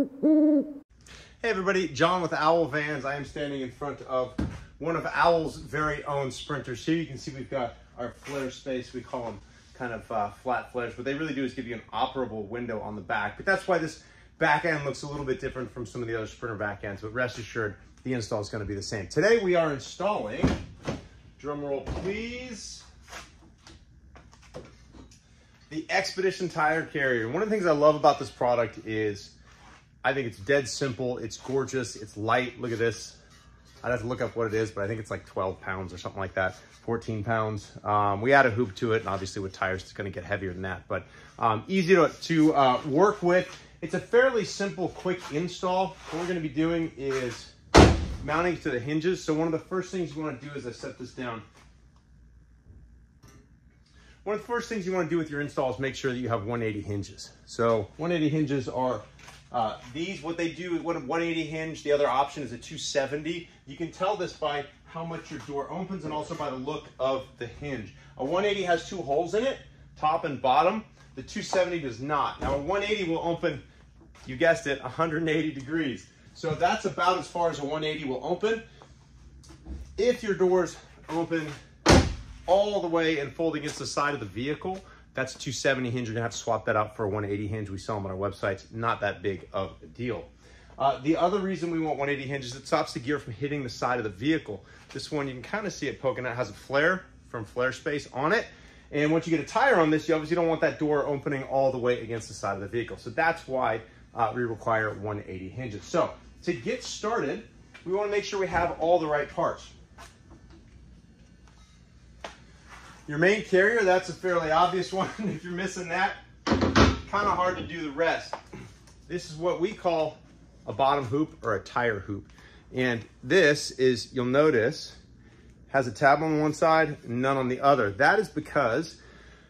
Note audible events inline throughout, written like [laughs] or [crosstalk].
Hey everybody, John with Owl Vans. I am standing in front of one of Owl's very own sprinters. Here you can see we've got our Flarespace. We call them kind of uh, flat flares. What they really do is give you an operable window on the back. But that's why this back end looks a little bit different from some of the other sprinter back ends. But rest assured, the install is going to be the same. Today we are installing, drum roll please, the Expedition Tire Carrier. One of the things I love about this product is I think it's dead simple. It's gorgeous. It's light. Look at this. I'd have to look up what it is, but I think it's like 12 pounds or something like that, 14 pounds. Um, we add a hoop to it, and obviously with tires, it's gonna get heavier than that, but um, easy to, to uh, work with. It's a fairly simple, quick install. What we're gonna be doing is mounting to the hinges. So one of the first things you wanna do is I set this down. One of the first things you wanna do with your install is make sure that you have 180 hinges. So 180 hinges are uh, these, what they do, a 180 hinge, the other option is a 270. You can tell this by how much your door opens and also by the look of the hinge. A 180 has two holes in it, top and bottom. The 270 does not. Now a 180 will open, you guessed it, 180 degrees. So that's about as far as a 180 will open. If your doors open all the way and fold against the side of the vehicle, that's 270 hinge. You're gonna have to swap that out for a 180 hinge. We sell them on our website. Not that big of a deal. Uh, the other reason we want 180 hinges, it stops the gear from hitting the side of the vehicle. This one, you can kind of see it poking out. It has a flare from Flarespace on it. And once you get a tire on this, you obviously don't want that door opening all the way against the side of the vehicle. So that's why uh, we require 180 hinges. So to get started, we wanna make sure we have all the right parts. Your main carrier, that's a fairly obvious [laughs] one. if you're missing that, kind of hard to do the rest. This is what we call a bottom hoop or a tire hoop. And this is, you'll notice, has a tab on one side, none on the other. That is because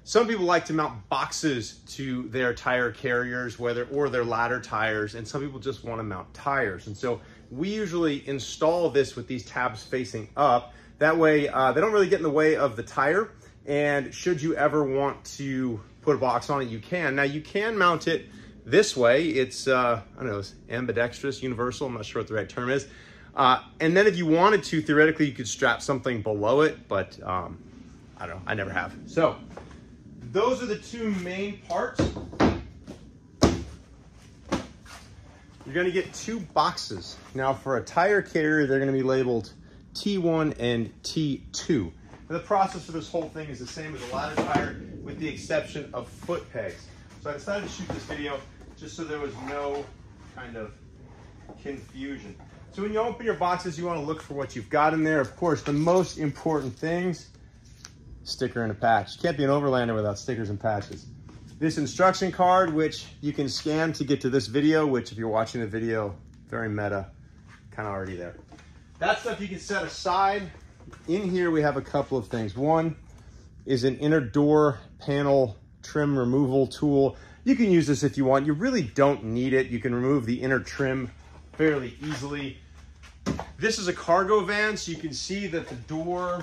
some people like to mount boxes to their tire carriers, whether or their ladder tires, and some people just want to mount tires. And so we usually install this with these tabs facing up. That way, uh, they don't really get in the way of the tire, and should you ever want to put a box on it, you can. Now you can mount it this way. It's, uh, I don't know, ambidextrous, universal. I'm not sure what the right term is. Uh, and then if you wanted to, theoretically, you could strap something below it, but um, I don't know, I never have. So those are the two main parts. You're gonna get two boxes. Now for a tire carrier, they're gonna be labeled T1 and T2 the process for this whole thing is the same as a ladder tire with the exception of foot pegs. So I decided to shoot this video just so there was no kind of confusion. So when you open your boxes, you wanna look for what you've got in there. Of course, the most important things, sticker and a patch. You can't be an overlander without stickers and patches. This instruction card, which you can scan to get to this video, which if you're watching the video, very meta, kind of already there. That stuff you can set aside in here we have a couple of things. One is an inner door panel trim removal tool. You can use this if you want. You really don't need it. You can remove the inner trim fairly easily. This is a cargo van, so you can see that the door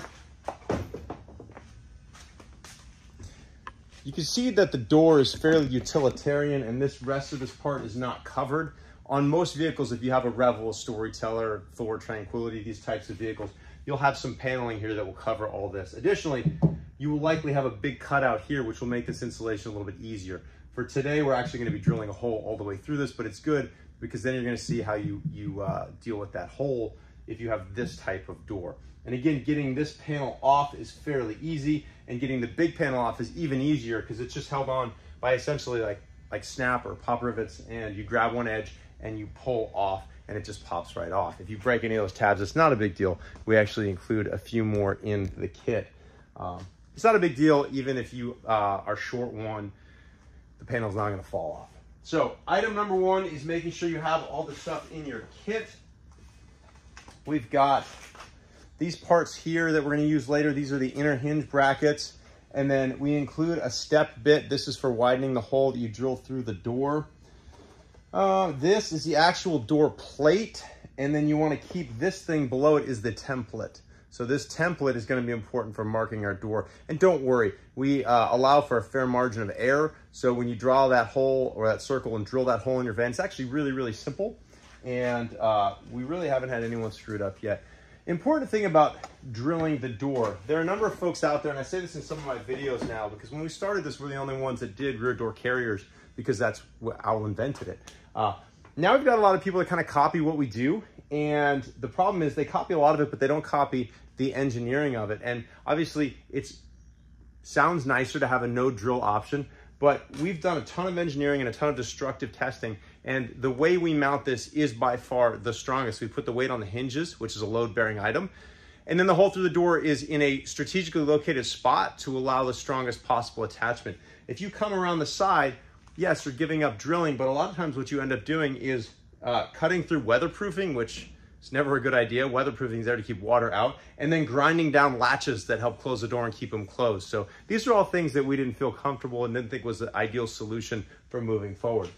You can see that the door is fairly utilitarian and this rest of this part is not covered. On most vehicles, if you have a Revel, Storyteller, Thor, Tranquility, these types of vehicles, you'll have some paneling here that will cover all this. Additionally, you will likely have a big cutout here, which will make this installation a little bit easier. For today, we're actually gonna be drilling a hole all the way through this, but it's good because then you're gonna see how you, you uh, deal with that hole if you have this type of door. And again, getting this panel off is fairly easy, and getting the big panel off is even easier because it's just held on by essentially like, like snap or pop rivets, and you grab one edge and you pull off and it just pops right off. If you break any of those tabs, it's not a big deal. We actually include a few more in the kit. Um, it's not a big deal, even if you uh, are short one, the panel's not gonna fall off. So item number one is making sure you have all the stuff in your kit. We've got these parts here that we're gonna use later. These are the inner hinge brackets. And then we include a step bit. This is for widening the hole that you drill through the door. Uh, this is the actual door plate, and then you want to keep this thing below it is the template. So this template is gonna be important for marking our door. And don't worry, we uh, allow for a fair margin of error. So when you draw that hole or that circle and drill that hole in your van, it's actually really, really simple. And uh, we really haven't had anyone screw it up yet. Important thing about drilling the door. There are a number of folks out there, and I say this in some of my videos now, because when we started this, we're the only ones that did rear door carriers because that's what Owl invented it. Uh, now we've got a lot of people that kind of copy what we do. And the problem is they copy a lot of it, but they don't copy the engineering of it. And obviously it sounds nicer to have a no drill option, but we've done a ton of engineering and a ton of destructive testing. And the way we mount this is by far the strongest. We put the weight on the hinges, which is a load bearing item. And then the hole through the door is in a strategically located spot to allow the strongest possible attachment. If you come around the side, yes, you're giving up drilling, but a lot of times what you end up doing is uh, cutting through weatherproofing, which is never a good idea. Weatherproofing is there to keep water out, and then grinding down latches that help close the door and keep them closed. So these are all things that we didn't feel comfortable and didn't think was the ideal solution for moving forward.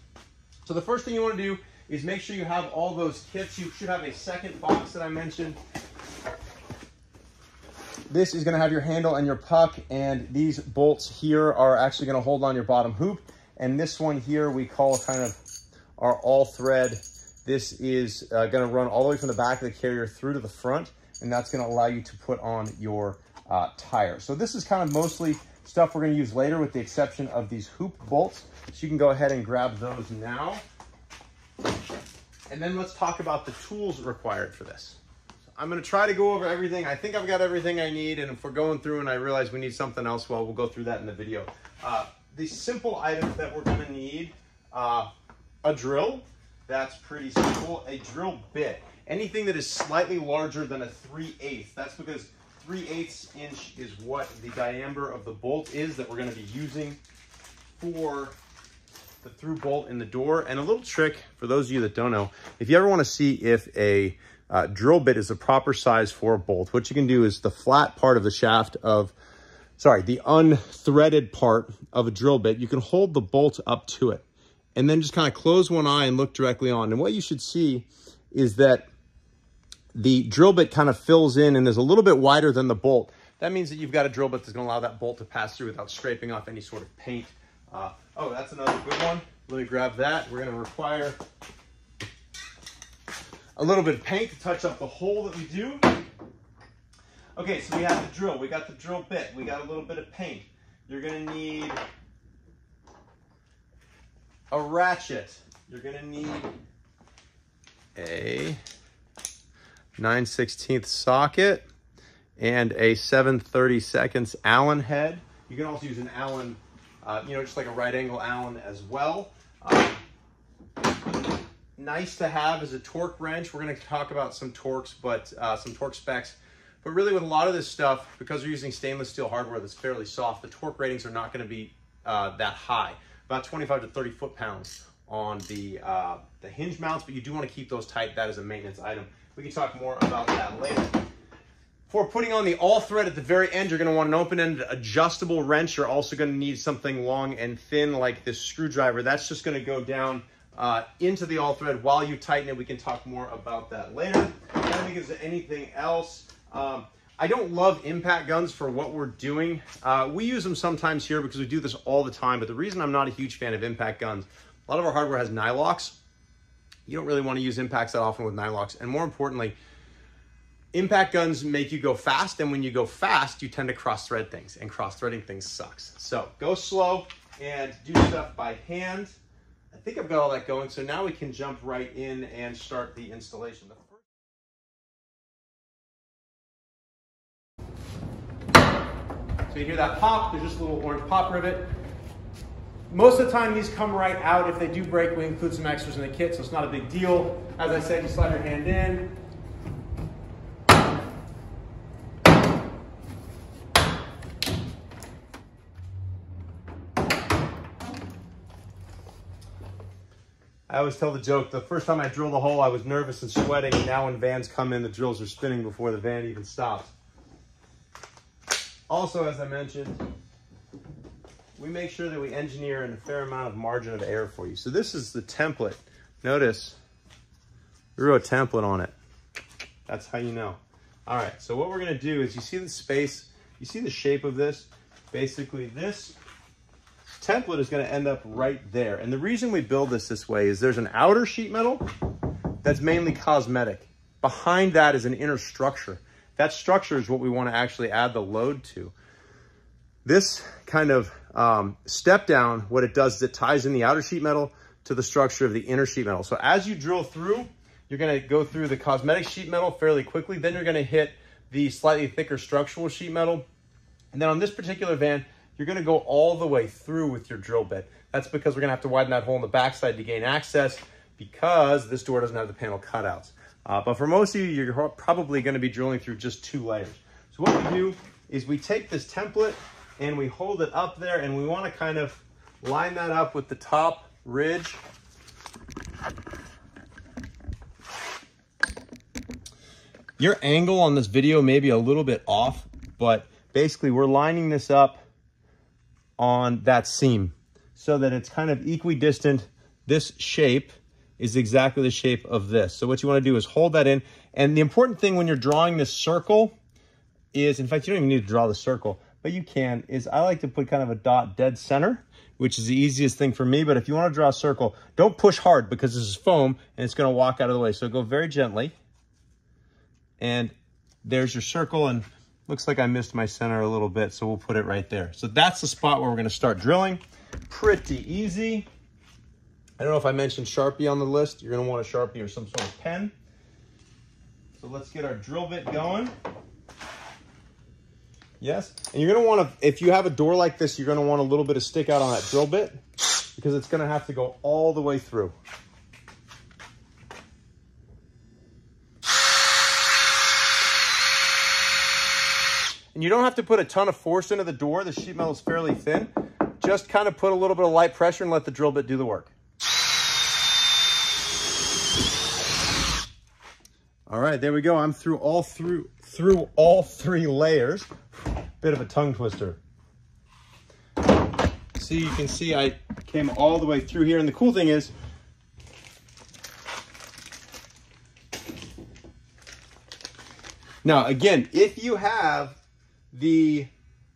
So the first thing you want to do is make sure you have all those kits. You should have a second box that I mentioned. This is going to have your handle and your puck, and these bolts here are actually going to hold on your bottom hoop. And this one here we call kind of our all thread. This is uh, gonna run all the way from the back of the carrier through to the front, and that's gonna allow you to put on your uh, tire. So this is kind of mostly stuff we're gonna use later with the exception of these hoop bolts. So you can go ahead and grab those now. And then let's talk about the tools required for this. So I'm gonna try to go over everything. I think I've got everything I need, and if we're going through and I realize we need something else, well, we'll go through that in the video. Uh, the simple items that we're gonna need, uh, a drill, that's pretty simple. A drill bit, anything that is slightly larger than a 3 8 that's because 3 8 inch is what the diameter of the bolt is that we're gonna be using for the through bolt in the door. And a little trick for those of you that don't know, if you ever wanna see if a uh, drill bit is a proper size for a bolt, what you can do is the flat part of the shaft of sorry, the unthreaded part of a drill bit, you can hold the bolt up to it and then just kind of close one eye and look directly on. And what you should see is that the drill bit kind of fills in and is a little bit wider than the bolt. That means that you've got a drill bit that's gonna allow that bolt to pass through without scraping off any sort of paint. Uh, oh, that's another good one. Let me grab that. We're gonna require a little bit of paint to touch up the hole that we do. Okay, so we have the drill. We got the drill bit. We got a little bit of paint. You're going to need a ratchet. You're going to need a 9 16th socket and a 7 30 seconds Allen head. You can also use an Allen, uh, you know, just like a right angle Allen as well. Um, nice to have is a torque wrench. We're going to talk about some torques, but uh, some torque specs but really with a lot of this stuff, because we're using stainless steel hardware that's fairly soft, the torque ratings are not gonna be uh, that high, about 25 to 30 foot-pounds on the, uh, the hinge mounts, but you do wanna keep those tight. That is a maintenance item. We can talk more about that later. For putting on the all thread at the very end, you're gonna want an open-ended adjustable wrench. You're also gonna need something long and thin like this screwdriver. That's just gonna go down uh, into the all thread while you tighten it. We can talk more about that later. I don't think there's anything else. Um, I don't love impact guns for what we're doing. Uh, we use them sometimes here because we do this all the time, but the reason I'm not a huge fan of impact guns, a lot of our hardware has nylocks. You don't really want to use impacts that often with nylocks. And more importantly, impact guns make you go fast, and when you go fast, you tend to cross-thread things, and cross-threading things sucks. So go slow and do stuff by hand. I think I've got all that going, so now we can jump right in and start the installation. So you hear that pop, there's just a little orange pop rivet. Most of the time these come right out. If they do break, we include some extras in the kit, so it's not a big deal. As I said, you slide your hand in. I always tell the joke, the first time I drilled a hole, I was nervous and sweating. Now when vans come in, the drills are spinning before the van even stops. Also, as I mentioned, we make sure that we engineer in a fair amount of margin of error for you. So this is the template. Notice, we wrote a template on it. That's how you know. All right, so what we're gonna do is you see the space, you see the shape of this? Basically this template is gonna end up right there. And the reason we build this this way is there's an outer sheet metal that's mainly cosmetic. Behind that is an inner structure. That structure is what we wanna actually add the load to. This kind of um, step down, what it does is it ties in the outer sheet metal to the structure of the inner sheet metal. So as you drill through, you're gonna go through the cosmetic sheet metal fairly quickly. Then you're gonna hit the slightly thicker structural sheet metal. And then on this particular van, you're gonna go all the way through with your drill bit. That's because we're gonna have to widen that hole in the backside to gain access because this door doesn't have the panel cutouts. Uh, but for most of you, you're probably gonna be drilling through just two layers. So what we do is we take this template and we hold it up there and we wanna kind of line that up with the top ridge. Your angle on this video may be a little bit off, but basically we're lining this up on that seam so that it's kind of equidistant. This shape is exactly the shape of this. So what you want to do is hold that in. And the important thing when you're drawing this circle is, in fact, you don't even need to draw the circle, but you can, is I like to put kind of a dot dead center, which is the easiest thing for me. But if you want to draw a circle, don't push hard because this is foam and it's going to walk out of the way. So go very gently. And there's your circle and Looks like I missed my center a little bit, so we'll put it right there. So that's the spot where we're gonna start drilling. Pretty easy. I don't know if I mentioned Sharpie on the list. You're gonna want a Sharpie or some sort of pen. So let's get our drill bit going. Yes, and you're gonna wanna, if you have a door like this, you're gonna want a little bit of stick out on that drill bit because it's gonna have to go all the way through. And you don't have to put a ton of force into the door. The sheet metal is fairly thin. Just kind of put a little bit of light pressure and let the drill bit do the work. All right, there we go. I'm through all through through all three layers. Bit of a tongue twister. See, you can see I came all the way through here. And the cool thing is, now again, if you have the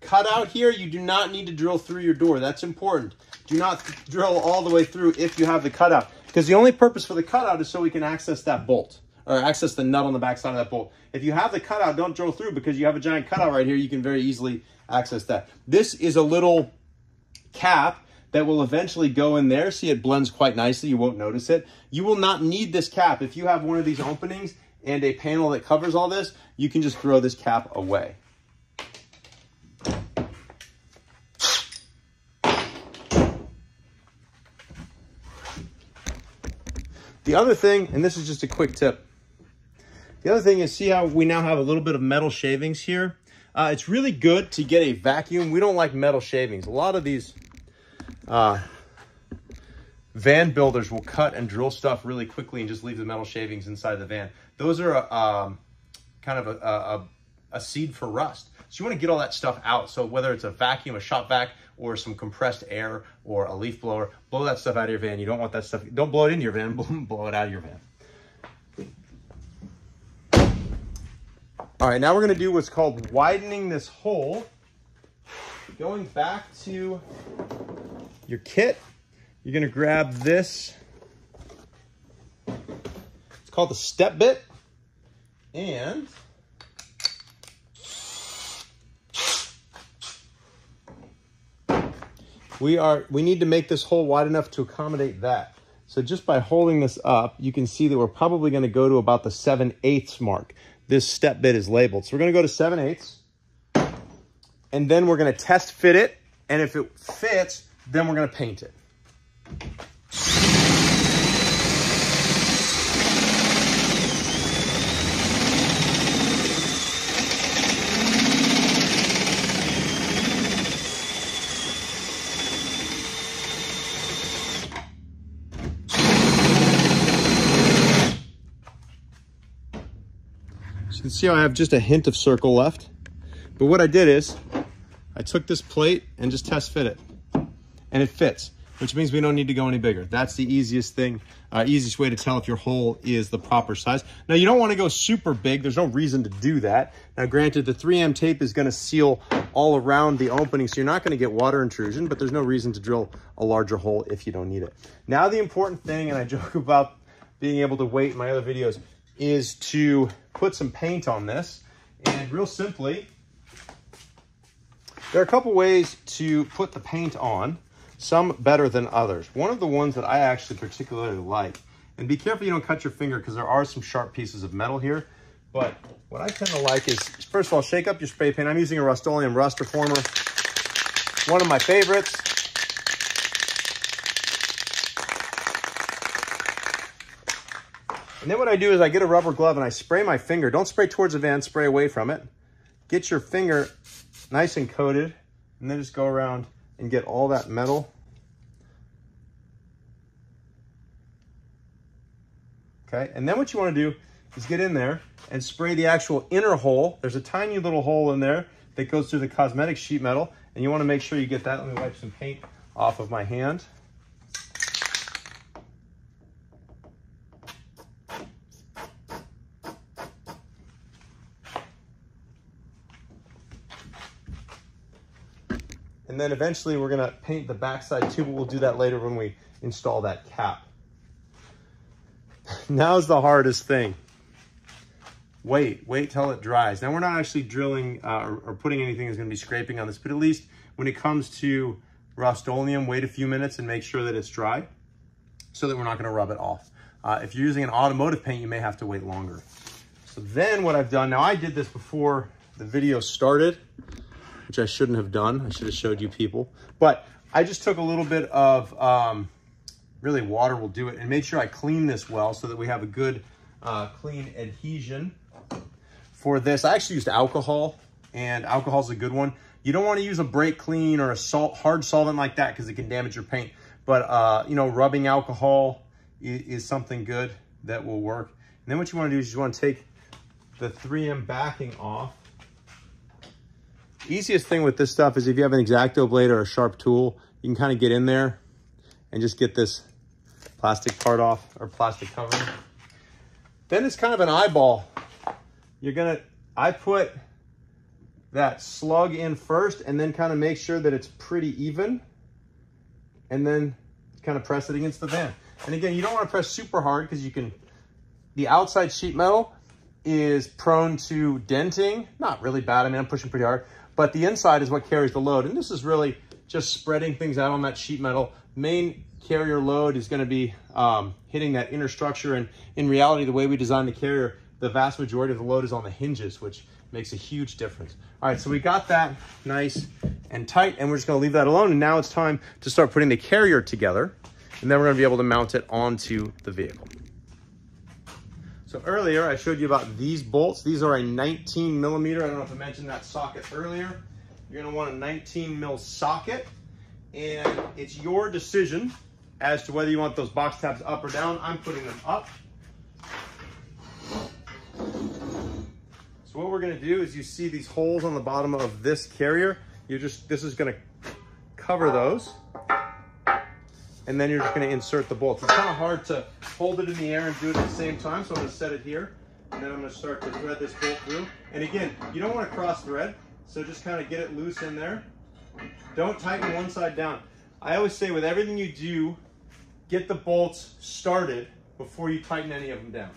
cutout here, you do not need to drill through your door. That's important. Do not drill all the way through if you have the cutout. Because the only purpose for the cutout is so we can access that bolt or access the nut on the back side of that bolt. If you have the cutout, don't drill through because you have a giant cutout right here. You can very easily access that. This is a little cap that will eventually go in there. See, it blends quite nicely. You won't notice it. You will not need this cap. If you have one of these openings and a panel that covers all this, you can just throw this cap away. The other thing, and this is just a quick tip. The other thing is see how we now have a little bit of metal shavings here. Uh, it's really good to get a vacuum. We don't like metal shavings. A lot of these uh, van builders will cut and drill stuff really quickly and just leave the metal shavings inside the van. Those are a, um, kind of a, a, a seed for rust. So you want to get all that stuff out. So whether it's a vacuum, a shop vac, or some compressed air or a leaf blower, blow that stuff out of your van. You don't want that stuff, don't blow it into your van, [laughs] blow it out of your van. All right, now we're gonna do what's called widening this hole. Going back to your kit, you're gonna grab this. It's called the step bit. And we are we need to make this hole wide enough to accommodate that. So just by holding this up, you can see that we're probably going to go to about the 7 eighths mark. This step bit is labeled. So we're going to go to 7 eighths. And then we're going to test fit it. And if it fits, then we're going to paint it. See how I have just a hint of circle left. But what I did is I took this plate and just test fit it and it fits. which means we don't need to go any bigger. That's the easiest thing, uh, easiest way to tell if your hole is the proper size. Now you don't want to go super big. There's no reason to do that. Now granted, the 3M tape is going to seal all around the opening, so you're not going to get water intrusion, but there's no reason to drill a larger hole if you don't need it. Now the important thing, and I [laughs] joke about being able to wait in my other videos, is to put some paint on this. And real simply, there are a couple ways to put the paint on some better than others. One of the ones that I actually particularly like, and be careful you don't cut your finger because there are some sharp pieces of metal here, but what I tend to like is, first of all, shake up your spray paint. I'm using a Rust-Oleum Rust Reformer, one of my favorites. And then what I do is I get a rubber glove and I spray my finger. Don't spray towards the van, spray away from it. Get your finger nice and coated, and then just go around and get all that metal. Okay, and then what you want to do is get in there and spray the actual inner hole. There's a tiny little hole in there that goes through the cosmetic sheet metal, and you want to make sure you get that. Let me wipe some paint off of my hand. And then eventually we're gonna paint the backside too, but we'll do that later when we install that cap. [laughs] Now's the hardest thing. Wait, wait till it dries. Now we're not actually drilling uh, or, or, putting anything that's gonna be scraping on this, but at least when it comes to Rust-Oleum, wait a few minutes and make sure that it's dry so that we're not gonna rub it off. Uh, if you're using an automotive paint, you may have to wait longer. So then what I've done, now I did this before the video started, which I shouldn't have done. I should have showed you people. But I just took a little bit of, um, really water will do it, and made sure I clean this well so that we have a good uh, clean adhesion for this. I actually used alcohol, and alcohol is a good one. You don't want to use a brake clean or a salt, hard solvent like that because it can damage your paint. But, uh, you know, rubbing alcohol is, is something good that will work. And then what you want to do is you want to take the 3M backing off Easiest thing with this stuff is if you have an X-Acto blade or a sharp tool, you can kind of get in there and just get this plastic part off or plastic covering. Then it's kind of an eyeball. You're gonna, I put that slug in first and then kind of make sure that it's pretty even and then kind of press it against the van. And again, you don't want to press super hard because you can, the outside sheet metal is prone to denting. Not really bad. I mean, I'm pushing pretty hard, but the inside is what carries the load. And this is really just spreading things out on that sheet metal. Main carrier load is gonna be um, hitting that inner structure. And in reality, the way we designed the carrier, the vast majority of the load is on the hinges, which makes a huge difference. All right, so we got that nice and tight, and we're just gonna leave that alone. And now it's time to start putting the carrier together, and then we're gonna be able to mount it onto the vehicle. So earlier I showed you about these bolts. These are a 19 millimeter. I don't know if I mentioned that socket earlier. You're gonna want a 19 mil socket and it's your decision as to whether you want those box tabs up or down. I'm putting them up. So what we're gonna do is you see these holes on the bottom of this carrier. You're just, this is gonna cover those and then you're just gonna insert the bolts. It's kind of hard to hold it in the air and do it at the same time, so I'm gonna set it here, and then I'm gonna start to thread this bolt through. And again, you don't wanna cross thread, so just kind of get it loose in there. Don't tighten one side down. I always say with everything you do, get the bolts started before you tighten any of them down.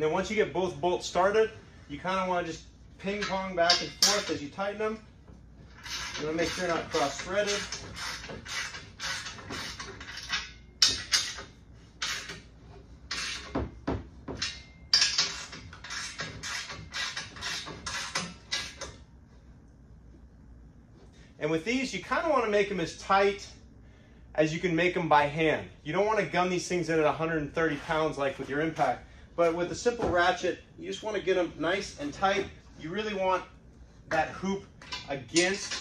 And then once you get both bolts started, you kind of want to just ping pong back and forth as you tighten them. You want to make sure you're not cross threaded. And with these, you kind of want to make them as tight as you can make them by hand. You don't want to gun these things in at 130 pounds like with your impact, but with a simple ratchet, you just want to get them nice and tight. You really want that hoop against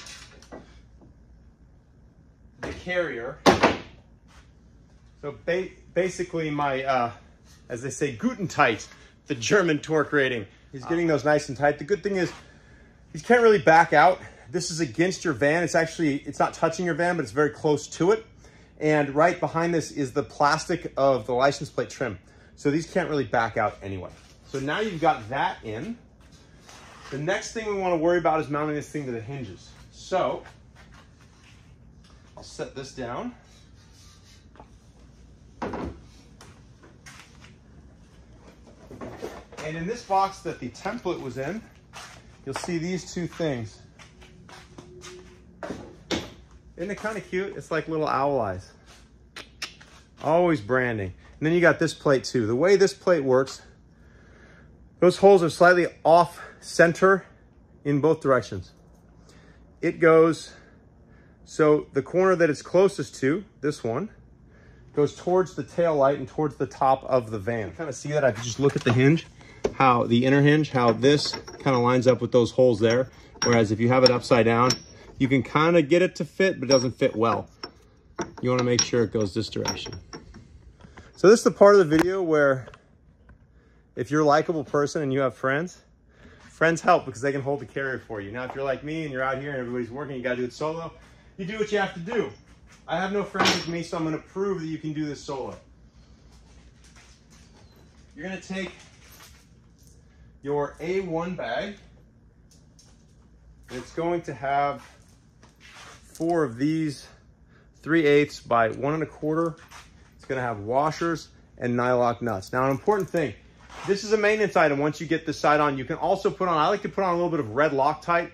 the carrier. So ba basically my, uh, as they say, guten tight, the German torque rating. He's getting those nice and tight. The good thing is you can't really back out. This is against your van. It's actually, it's not touching your van, but it's very close to it. And right behind this is the plastic of the license plate trim. So these can't really back out anyway. So now you've got that in. The next thing we want to worry about is mounting this thing to the hinges. So I'll set this down. And in this box that the template was in, you'll see these two things. Isn't it kind of cute? It's like little owl eyes. Always branding. And then you got this plate too. The way this plate works, those holes are slightly off center in both directions. It goes, so the corner that it's closest to, this one, goes towards the tail light and towards the top of the van. Kind of see that? I just look at the hinge, how the inner hinge, how this kind of lines up with those holes there. Whereas if you have it upside down, you can kind of get it to fit, but it doesn't fit well. You want to make sure it goes this direction. So this is the part of the video where if you're a likable person and you have friends, friends help because they can hold the carrier for you. Now, if you're like me and you're out here and everybody's working, you got to do it solo, you do what you have to do. I have no friends with me, so I'm going to prove that you can do this solo. You're going to take your A1 bag. It's going to have four of these 3 eighths by one and a quarter. It's going to have washers and nylock nuts. Now, an important thing, this is a maintenance item once you get this side on. You can also put on, I like to put on a little bit of red Loctite.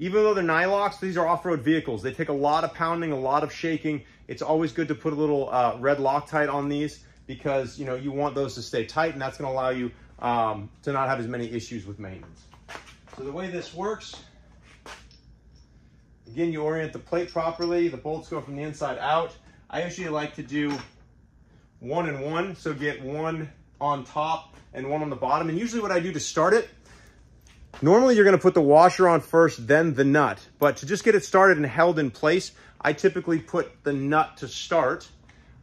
Even though they're nylocks, these are off-road vehicles. They take a lot of pounding, a lot of shaking. It's always good to put a little uh, red Loctite on these because you know you want those to stay tight and that's going to allow you um, to not have as many issues with maintenance. So the way this works, again, you orient the plate properly. The bolts go from the inside out. I usually like to do one and one, so get one on top and one on the bottom. And usually what I do to start it Normally you're gonna put the washer on first, then the nut. But to just get it started and held in place, I typically put the nut to start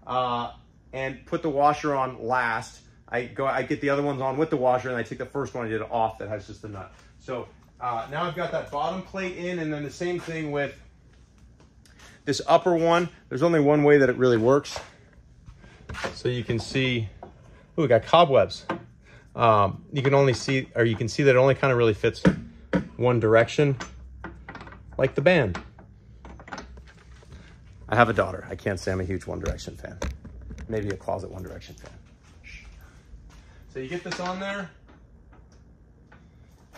uh, and put the washer on last. I go, I get the other ones on with the washer and I take the first one I did off that has just the nut. So uh, now I've got that bottom plate in and then the same thing with this upper one. There's only one way that it really works. So you can see, oh, we got cobwebs um, you can only see, or you can see that it only kind of really fits one direction, like the band. I have a daughter. I can't say I'm a huge One Direction fan. Maybe a closet One Direction fan. So you get this on there,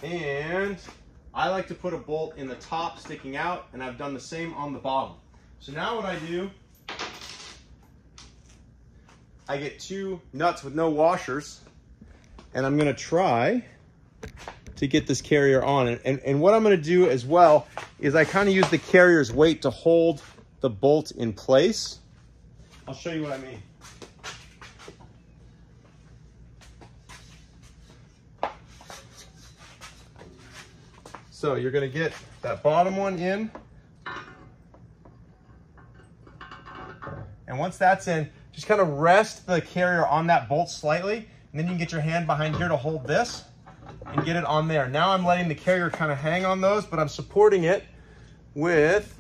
and I like to put a bolt in the top sticking out, and I've done the same on the bottom. So now what I do, I get two nuts with no washers, and I'm gonna try to get this carrier on. And, and, and what I'm gonna do as well is I kind of use the carrier's weight to hold the bolt in place. I'll show you what I mean. So you're gonna get that bottom one in. And once that's in, just kind of rest the carrier on that bolt slightly and then you can get your hand behind here to hold this and get it on there. Now I'm letting the carrier kind of hang on those, but I'm supporting it with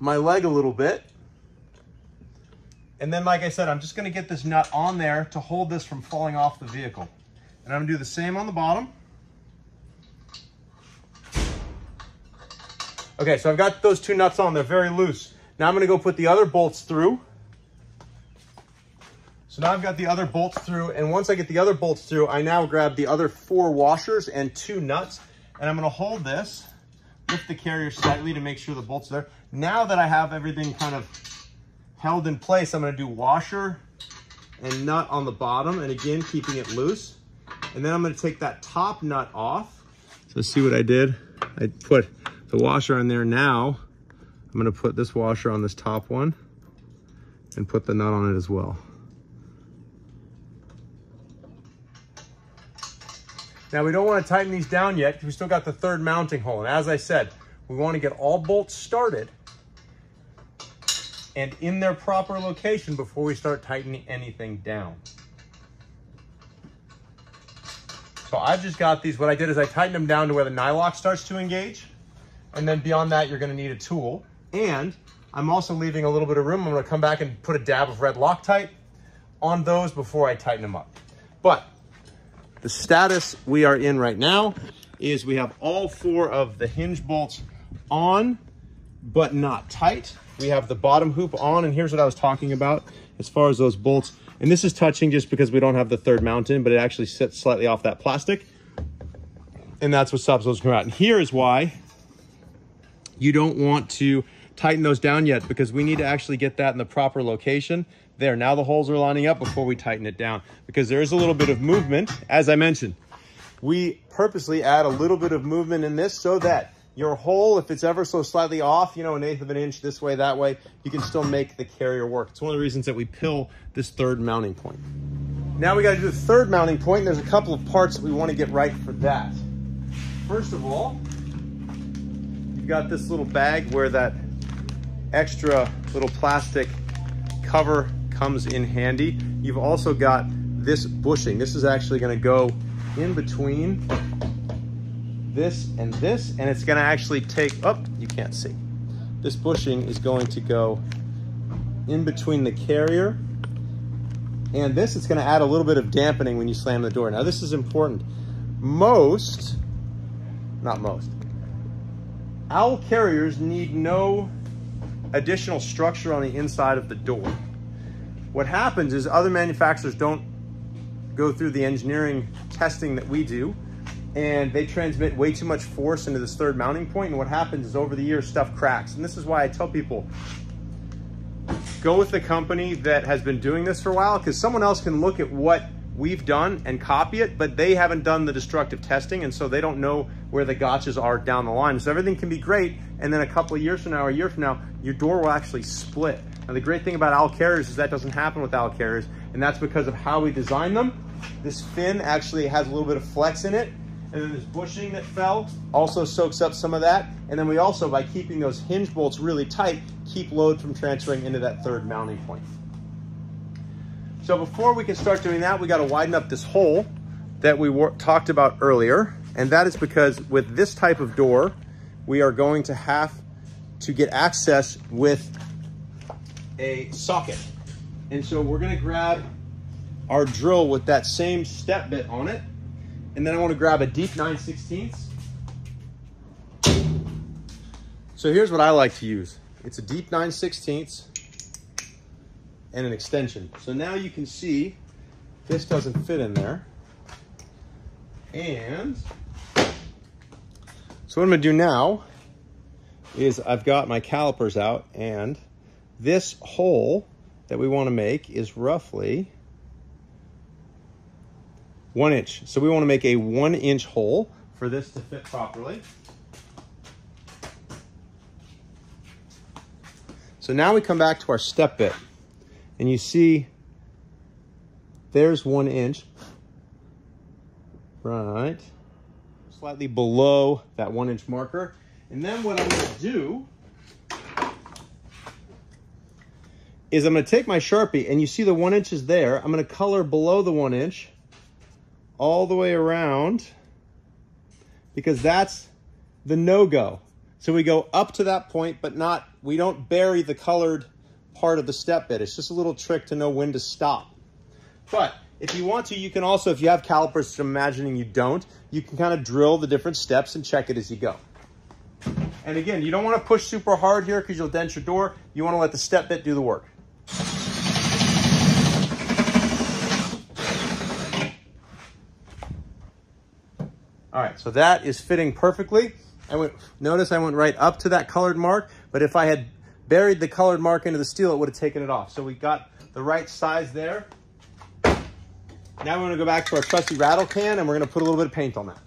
my leg a little bit. And then, like I said, I'm just gonna get this nut on there to hold this from falling off the vehicle. And I'm gonna do the same on the bottom. Okay, so I've got those two nuts on, they're very loose. Now I'm gonna go put the other bolts through. So now I've got the other bolts through, and once I get the other bolts through, I now grab the other four washers and two nuts, and I'm gonna hold this, lift the carrier slightly to make sure the bolts are there. Now that I have everything kind of held in place, I'm gonna do washer and nut on the bottom, and again, keeping it loose. And then I'm gonna take that top nut off. So see what I did? I put the washer on there now. I'm gonna put this washer on this top one. and put the nut on it as well. Now we don't want to tighten these down yet because we still got the third mounting hole. And as I said, we want to get all bolts started and in their proper location before we start tightening anything down. So I've just got these, what I did is I tightened them down to where the nylock starts to engage. And then beyond that, you're gonna need a tool. And I'm also leaving a little bit of room. I'm gonna come back and put a dab of red Loctite on those before I tighten them up. But the status we are in right now is we have all four of the hinge bolts on, but not tight. We have the bottom hoop on, and here's what I was talking about as far as those bolts. And this is touching just because we don't have the third mount in, but it actually sits slightly off that plastic. And that's what stops those from coming out. And here is why you don't want to tighten those down yet because we need to actually get that in the proper location. There, now the holes are lining up before we tighten it down because there is a little bit of movement. As I mentioned, we purposely add a little bit of movement in this so that your hole, if it's ever so slightly off, you know, an eighth of an inch this way, that way, you can still make the carrier work. It's one of the reasons that we pill this third mounting point. Now we got to do the third mounting point, and there's a couple of parts that we want to get right for that. First of all, you've got this little bag where that extra little plastic cover comes in handy. You've also got this bushing. This is actually going to go in between this and this, and it's gonna actually take, oh, you can't see. This bushing is going to go in between the carrier and this, it's gonna add a little bit of dampening when you slam the door. Now this is important. Most, not most, owl carriers need no additional structure on the inside of the door. What happens is other manufacturers don't go through the engineering testing that we do and they transmit way too much force into this third mounting point. And what happens is over the years, stuff cracks. And this is why I tell people, go with the company that has been doing this for a while because someone else can look at what we've done and copy it, but they haven't done the destructive testing. And so they don't know where the gotchas are down the line. So everything can be great. And then a couple of years from now, a year from now, your door will actually split. Now the great thing about owl carriers is that doesn't happen with owl carriers. And that's because of how we design them. This fin actually has a little bit of flex in it and then this bushing that fell also soaks up some of that. And then we also, by keeping those hinge bolts really tight, keep load from transferring into that third mounting point. So before we can start doing that, we got to widen up this hole that we talked about earlier. And that is because with this type of door, we are going to have to get access with a socket. And so we're gonna grab our drill with that same step bit on it and then I want to grab a deep 9 16 So here's what I like to use. It's a deep 9 16 and an extension. So now you can see this doesn't fit in there. And so what I'm gonna do now is I've got my calipers out and this hole that we wanna make is roughly one inch. So we want to make a one inch hole for this to fit properly. So now we come back to our step bit and you see there's one inch, right? Slightly below that one inch marker. And then what I'm gonna do is I'm gonna take my Sharpie and you see the one inch is there. I'm gonna color below the one inch all the way around because that's the no-go. So we go up to that point, but not, we don't bury the colored part of the step bit. It's just a little trick to know when to stop. But if you want to, you can also, if you have calipers, I'm imagining you don't, you can kind of drill the different steps and check it as you go. And again, you don't want to push super hard here because you'll dent your door. You want to let the step bit do the work. All right, so that is fitting perfectly. I went, notice I went right up to that colored mark, but if I had buried the colored mark into the steel, it would have taken it off. So we got the right size there. Now we're gonna go back to our trusty rattle can and we're gonna put a little bit of paint on that.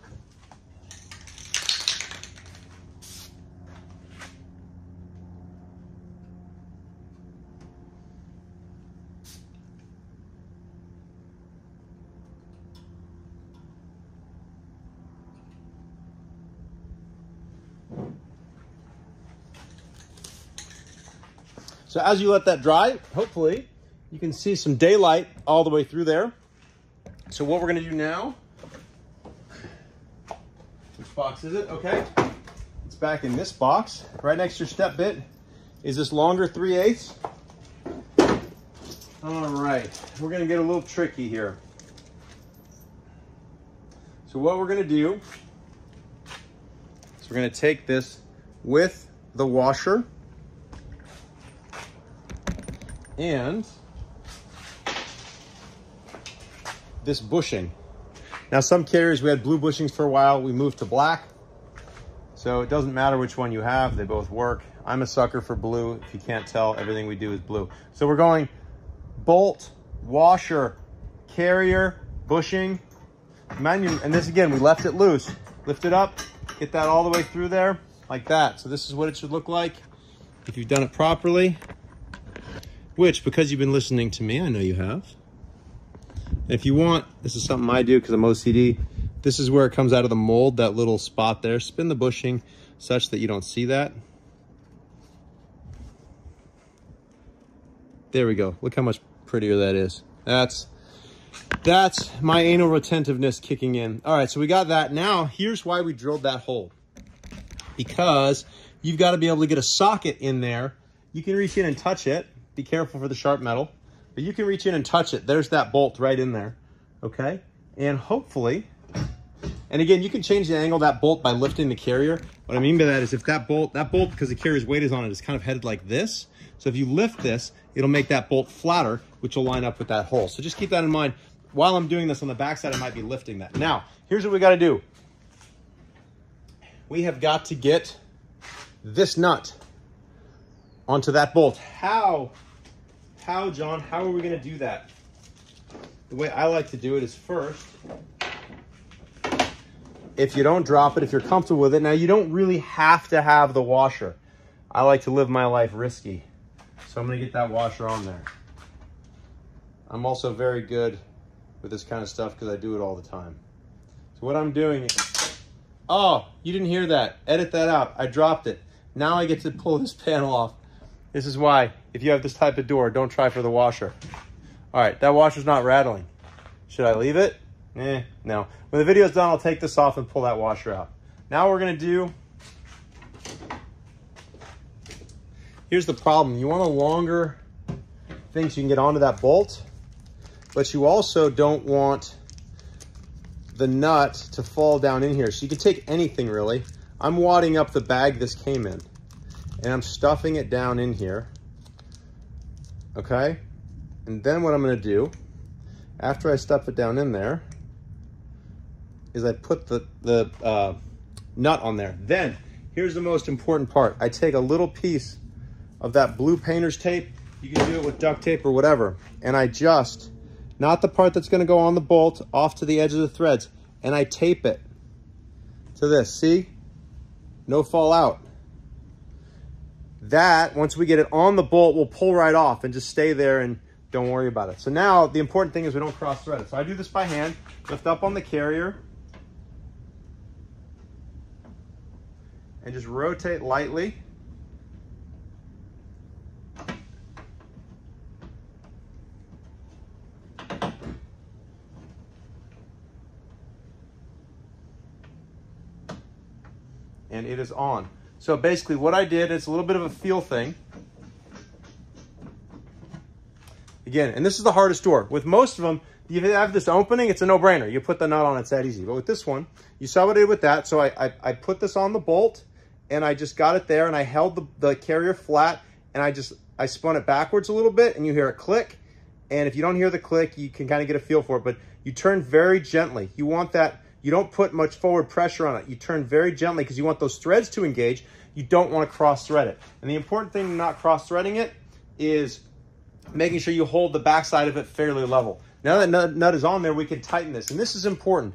So as you let that dry, hopefully you can see some daylight all the way through there. So what we're gonna do now, which box is it? Okay, it's back in this box. Right next to your step bit is this longer 3 eighths. All right, we're gonna get a little tricky here. So what we're gonna do is we're gonna take this with the washer and this bushing. Now some carriers, we had blue bushings for a while, we moved to black. So it doesn't matter which one you have, they both work. I'm a sucker for blue. If you can't tell, everything we do is blue. So we're going bolt, washer, carrier, bushing. And this again, we left it loose. Lift it up, get that all the way through there like that. So this is what it should look like if you've done it properly, which because you've been listening to me, I know you have. if you want, this is something I do because I'm OCD. This is where it comes out of the mold, that little spot there. Spin the bushing such that you don't see that. There we go. Look how much prettier that is. That's that's my anal retentiveness kicking in. All right, so we got that. Now, here's why we drilled that hole. Because you've got to be able to get a socket in there. You can reach in and touch it. Be careful for the sharp metal. But you can reach in and touch it. There's that bolt right in there. Okay? And hopefully, and again, you can change the angle of that bolt by lifting the carrier. What I mean by that is if that bolt, that bolt, because the carrier's weight is on it, is kind of headed like this. So if you lift this, it'll make that bolt flatter, which will line up with that hole. So just keep that in mind. While I'm doing this on the backside, I might be lifting that. Now, here's what we got to do. We have got to get this nut onto that bolt. How, how, John, how are we going to do that? The way I like to do it is first, if you don't drop it, if you're comfortable with it. Now, you don't really have to have the washer. I like to live my life risky. So I'm gonna get that washer on there. I'm also very good with this kind of stuff because I do it all the time. So what I'm doing is, oh, you didn't hear that. Edit that out. I dropped it. Now I get to pull this [laughs] panel off. This is why, if you have this type of door, don't try for the washer. All right, that washer's not rattling. Should I leave it? Eh, no. When the video's done, I'll take this off and pull that washer out. Now we're gonna do Here's the problem. You want a longer thing so you can get onto that bolt, but you also don't want the nut to fall down in here. So you can take anything really. I'm wadding up the bag this came in and I'm stuffing it down in here. Okay. And then what I'm going to do after I stuff it down in there is I put the, the uh, nut on there. Then here's the most important part. I take a little piece of that blue painter's tape. You can do it with duct tape or whatever. And I just, not the part that's gonna go on the bolt, off to the edge of the threads, and I tape it to this, see? No fallout. That, once we get it on the bolt, will pull right off and just stay there and don't worry about it. So now the important thing is we don't cross thread it. So I do this by hand, lift up on the carrier, and just rotate lightly. and it is on. So basically what I did, it's a little bit of a feel thing. Again, and this is the hardest door. With most of them, you have this opening, it's a no-brainer. You put the nut on, it's that easy. But with this one, you saw what I did with that. So I, I, I put this on the bolt and I just got it there and I held the, the carrier flat and I just, I spun it backwards a little bit and you hear it click. And if you don't hear the click, you can kind of get a feel for it, but you turn very gently. You want that you don't put much forward pressure on it. You turn very gently because you want those threads to engage. You don't want to cross thread it. And the important thing not cross threading it is making sure you hold the backside of it fairly level. Now that nut, is on there, we can tighten this. And this is important.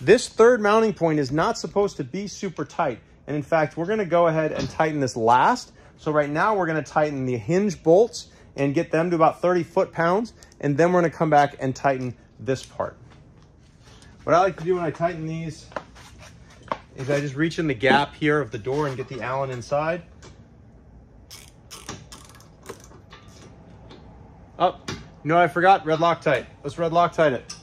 This third mounting point is not supposed to be super tight. And in fact, we're going to go ahead and tighten this last. So right now we're going to tighten the hinge bolts and get them to about 30 foot-pounds. And then we're going to come back and tighten this part. What I like to do when I tighten these is I just reach in the gap here of the door and get the Allen inside. Up. Oh, no, I forgot? Red Loctite. Let's red Loctite it.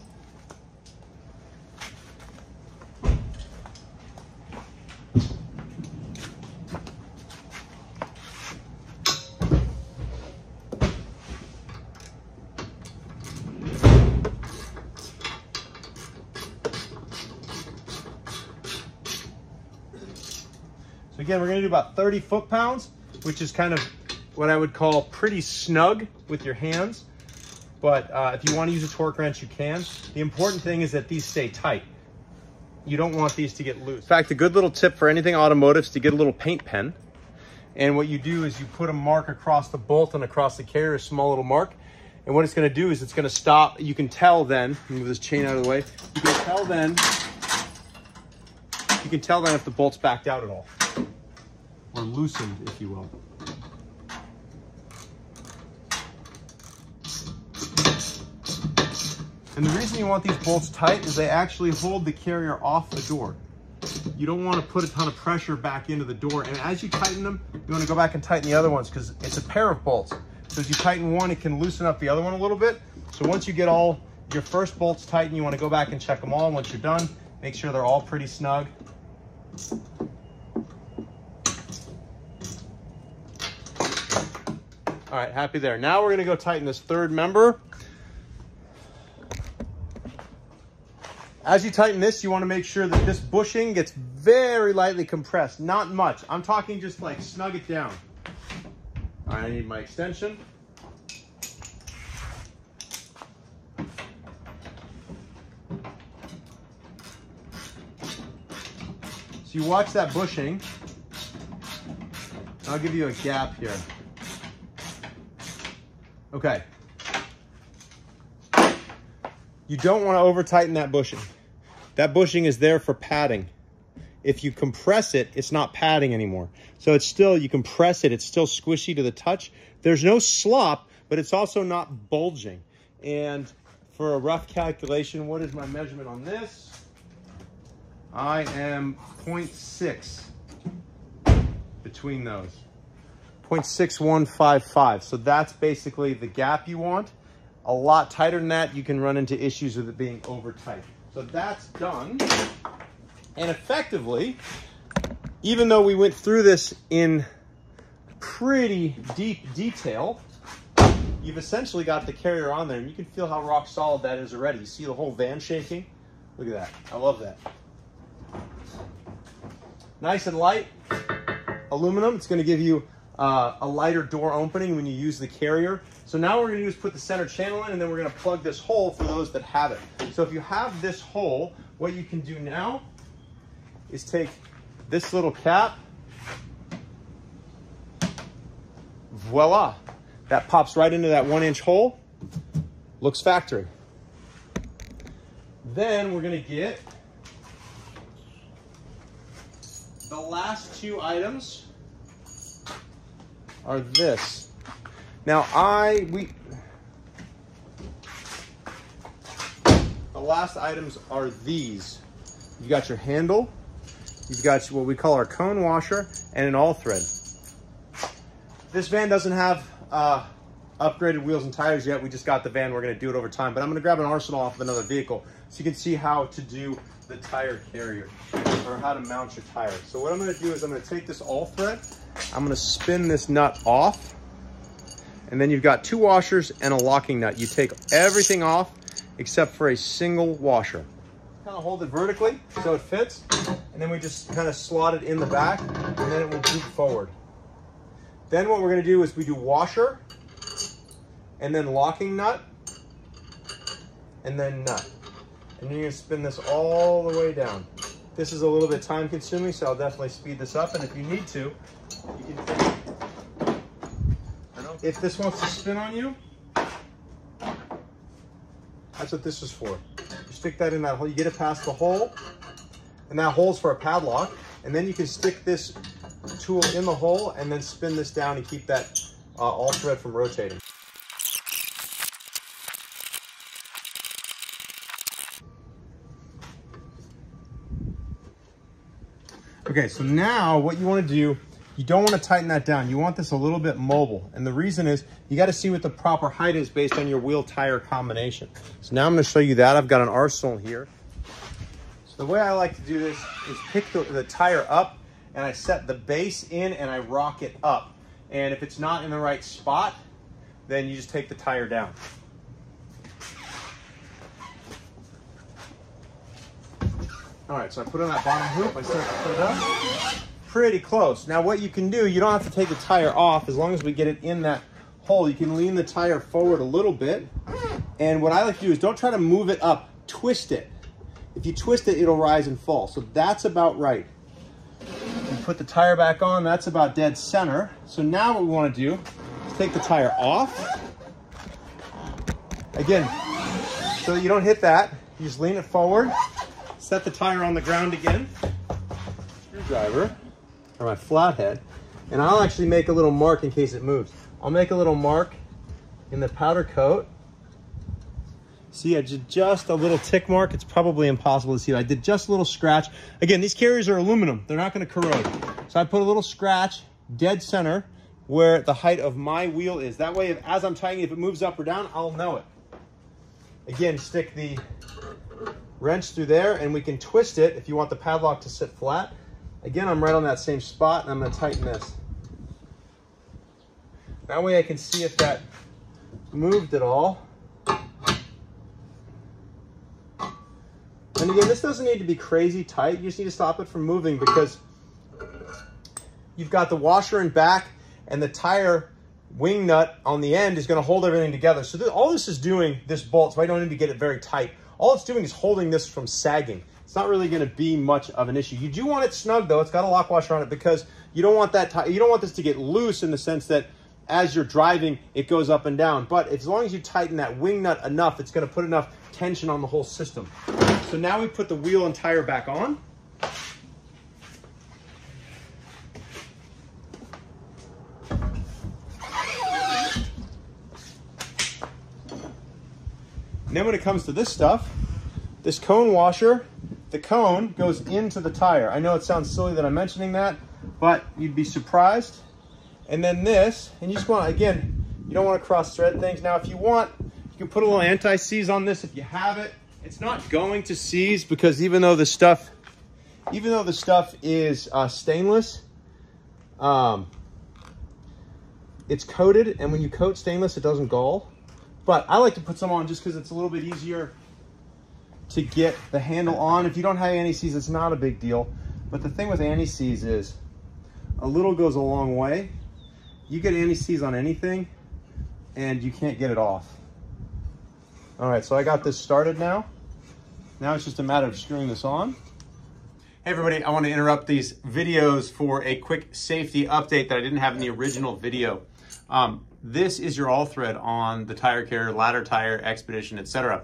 So again, we're gonna do about 30 foot-pounds, which is kind of what I would call pretty snug with your hands. But uh, if you wanna use a torque wrench, you can. The important thing is that these stay tight. You don't want these to get loose. In fact, a good little tip for anything automotive is to get a little paint pen. And what you do is you put a mark across the bolt and across the carrier, a small little mark. And what it's gonna do is it's gonna stop, you can tell then, move this chain out of the way, you can tell then, you can tell then if the bolt's backed out at all or loosened, if you will. And the reason you want these bolts tight is they actually hold the carrier off the door. You don't want to put a ton of pressure back into the door. And as you tighten them, you want to go back and tighten the other ones because it's a pair of bolts. So as you tighten one, it can loosen up the other one a little bit. So once you get all your first bolts tightened, you want to go back and check them all. Once you're done, make sure they're all pretty snug. All right, happy there. Now we're gonna go tighten this third member. As you tighten this, you wanna make sure that this bushing gets very lightly compressed, not much. I'm talking just like snug it down. All right, I need my extension. So you watch that bushing. I'll give you a gap here. Okay. You don't want to over tighten that bushing. That bushing is there for padding. If you compress it, it's not padding anymore. So it's still, you compress it, it's still squishy to the touch. There's no slop, but it's also not bulging. And for a rough calculation, what is my measurement on this? I am 0.6 between those. 0.6155. So that's basically the gap you want. A lot tighter than that, you can run into issues with it being over tight. So that's done. And effectively, even though we went through this in pretty deep detail, you've essentially got the carrier on there and you can feel how rock solid that is already. You see the whole van shaking? Look at that. I love that. Nice and light aluminum. It's going to give you uh, a lighter door opening when you use the carrier. So now what we're gonna do is put the center channel in and then we're gonna plug this hole for those that have it. So if you have this hole, what you can do now is take this little cap, voila, that pops right into that one inch hole, looks factory. Then we're gonna get the last two items are this. Now I, we, the last items are these. You've got your handle, you've got what we call our cone washer and an all thread. This van doesn't have uh, upgraded wheels and tires yet. We just got the van. We're to do it over time. But I'm to grab an arsenal off of another vehicle so you can see how to do the tire carrier or how to mount your tire. So what I'm to do is I'm to take this all thread I'm gonna spin this nut off and then you've got two washers and a locking nut. You take everything off except for a single washer. Kind of hold it vertically so it fits and then we just kind of slot it in the back and then it will droop forward. Then what we're gonna do is we do washer and then locking nut and then nut. And then you're gonna spin this all the way down. This is a little bit time consuming, so I'll definitely speed this up. And if you need to, if this wants to spin on you, that's what this is for. You stick that in that hole, you get it past the hole, and that hole's for a padlock, and then you can stick this tool in the hole and then spin this down and keep that uh, all thread from rotating. Okay, so now what you want to do You don't want to tighten that down. You want this a little bit mobile. And the reason is you got to see what the proper height is based on your wheel tire combination. So now I'm going to show you that. I've got an arsenal here. So the way I like to do this is pick the, the tire up and I set the base in and I rock it up. And if it's not in the right spot, then you just take the tire down. All right, so I put on that bottom hoop, I start to put it up. Pretty close. Now what you can do, you don't have to take the tire off as long as we get it in that hole. You can lean the tire forward a little bit. And what I like to do is don't try to move it up, twist it. If you twist it, it'll rise and fall. So that's about right. You put the tire back on, that's about dead center. So now what we wanna do is take the tire off. Again, so you don't hit that, you just lean it forward, set the tire on the ground again, screwdriver, or my flathead, and I'll actually make a little mark in case it moves. I'll make a little mark in the powder coat. See, I did just a little tick mark. It's probably impossible to see. I did just a little scratch. Again, these carriers are aluminum. They're not gonna corrode. So I put a little scratch dead center where the height of my wheel is. That way, if, as I'm tightening, it, if it moves up or down, I'll know it. Again, stick the wrench through there and we can twist it if you want the padlock to sit flat. Again, I'm right on that same spot and I'm gonna tighten this. That way I can see if that moved at all. And again, this doesn't need to be crazy tight. You just need to stop it from moving because you've got the washer in back and the tire wing nut on the end is going to hold everything together. So th all this is doing, this bolt, so I don't need to get it very tight. All it's doing is holding this from sagging. It's not really going to be much of an issue. You do want it snug though. It's got a lock washer on it because you don't want that. You don't want this to get loose in the sense that as you're driving, it goes up and down. But as long as you tighten that wing nut enough, it's going to put enough tension on the whole system. So now we put the wheel and tire back on. Then when it comes to this stuff, this cone washer, the cone goes into the tire. I know it sounds silly that I'm mentioning that, but you'd be surprised. And then this, and you just want, again, you don't want to cross thread things. Now, if you want, you can put a little anti-seize on this if you have it. It's not going to seize because even though the stuff, even though the stuff is uh, stainless, um, it's coated, and when you coat stainless, it doesn't gall. But I like to put some on just because it's a little bit easier to get the handle on. If you don't have anti-seize, it's not a big deal. But the thing with anti-seize is a little goes a long way. You get anti-seize on anything and you can't get it off. All right, so I got this started now. Now it's just a matter of screwing this on. Hey everybody, I want to interrupt these videos for a quick safety update that I didn't have in the original video. Um, this is your all thread on the tire carrier, ladder tire, expedition, etc.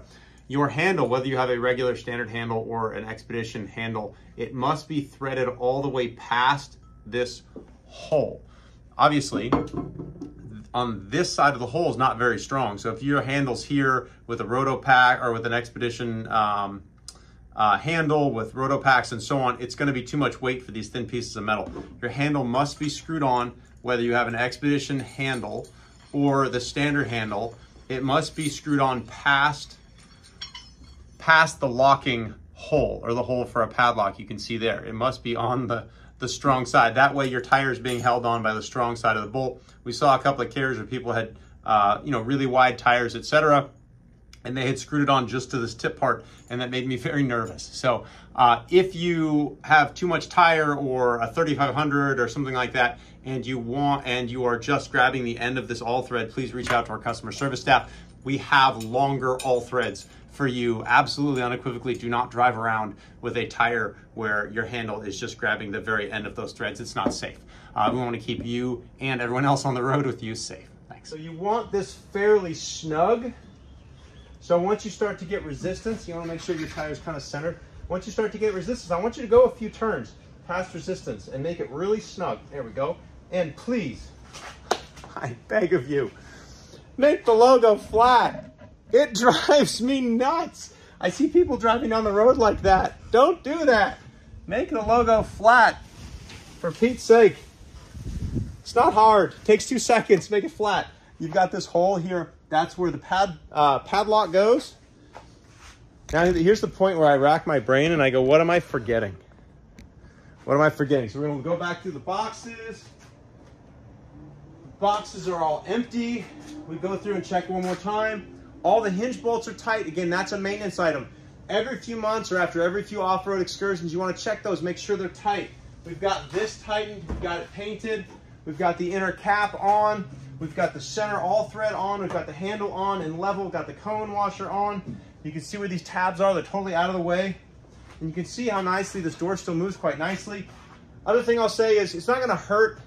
Your handle, whether you have a regular standard handle or an expedition handle, it must be threaded all the way past this hole. Obviously, on this side of the hole is not very strong. So if your handle's here with a Rotopax or with an Expedition um, uh, handle with Rotopax and so on, it's gonna be too much weight for these thin pieces of metal. Your handle must be screwed on, whether you have an Expedition handle or the standard handle, it must be screwed on past, past the locking hole or the hole for a padlock you can see there. It must be on the the strong side. That way your tire is being held on by the strong side of the bolt. We saw a couple of carriers where people had, uh, you know, really wide tires, etc., and they had screwed it on just to this tip part, and that made me very nervous. So uh, if you have too much tire or a 3500 or something like that, and you want and you are just grabbing the end of this all thread, please reach out to our customer service staff. We have longer all threads for you. Absolutely unequivocally do not drive around with a tire where your handle is just grabbing the very end of those threads. It's not safe. Uh, we want to keep you and everyone else on the road with you safe. Thanks. So you want this fairly snug. So once you start to get resistance, you want to make sure your tire is kind of centered. Once you start to get resistance, I want you to go a few turns past resistance and make it really snug. There we go. And please, I beg of you, make the logo flat. It [laughs] drives me nuts. I see people driving down the road like that. Don't do that. Make the logo flat. For Pete's sake. It's not hard. It takes two seconds. Make it flat. You've got this hole here. That's where the pad uh, padlock goes. Now, here's the point where I rack my brain and I go, what am I forgetting? What am I forgetting? So we're going to go back through the boxes. Boxes are all empty. We go through and check one more time. All the hinge bolts are tight. Again, that's a maintenance item. Every few months or after every few off-road excursions, you want to check those, make sure they're tight. We've got this tightened, we've got it painted. We've got the inner cap on. We've got the center all thread on. We've got the handle on and level. We've got the cone washer on. You can see where these tabs are. They're totally out of the way. And you can see how nicely this door still moves quite nicely. Other thing I'll say is it's not going to hurt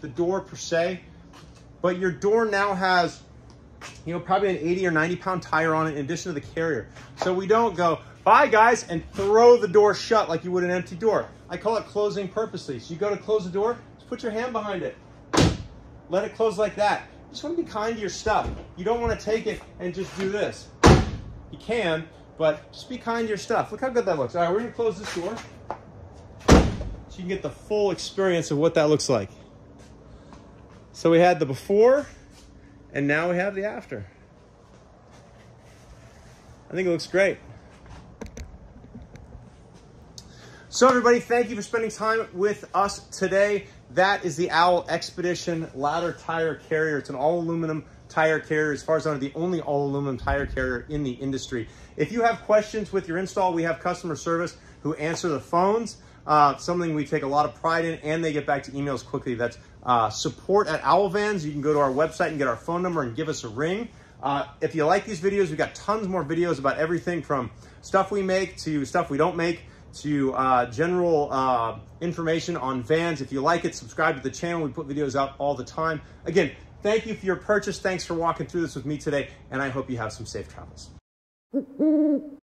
the door per se, but your door now has, you know, probably an 80 or 90 pound tire on it in addition to the carrier. So we don't go, bye guys, and throw the door shut like you would an empty door. I call it closing purposely. So you go to close the door, just put your hand behind it. Let it close like that. You just want to be kind to your stuff. You don't want to take it and just do this. You can, but just be kind to your stuff. Look how good that looks. All right, we're gonna close this door so you can get the full experience of what that looks like. So we had the before, and now we have the after. I think it looks great. So everybody, thank you for spending time with us today. That is the Owl Expedition ladder tire carrier. It's an all aluminum tire carrier. As far as I know, the only all aluminum tire carrier in the industry. If you have questions with your install, we have customer service who answer the phones. Uh, something we take a lot of pride in, and they get back to emails quickly. That's uh, support at Owl Vans. You can go to our website and get our phone number and give us a ring. Uh, if you like these videos, we've got tons more videos about everything from stuff we make to stuff we don't make to uh, general uh, information on vans. If you like it, subscribe to the channel. We put videos out all the time. Again, thank you for your purchase. Thanks for walking through this with me today, and I hope you have some safe travels.